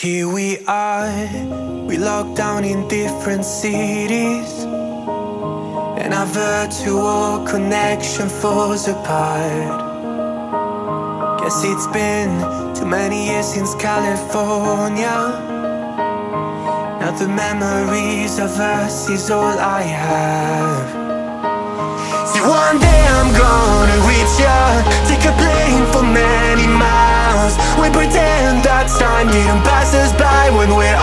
Here we are, we locked down in different cities. And our virtual connection falls apart. Guess it's been too many years since California. Now the memories of us is all I have. See one day that time didn't by When we're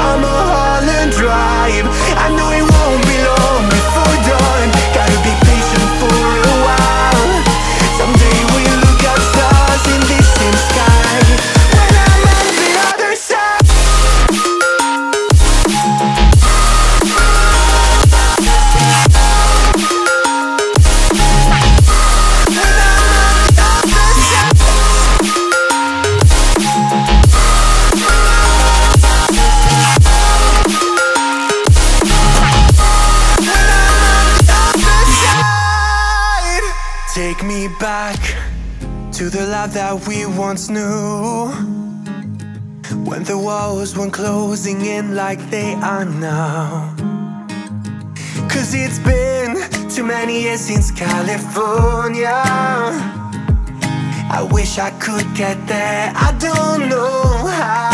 Take me back to the life that we once knew. When the walls weren't closing in like they are now. Cause it's been too many years since California. I wish I could get there, I don't know how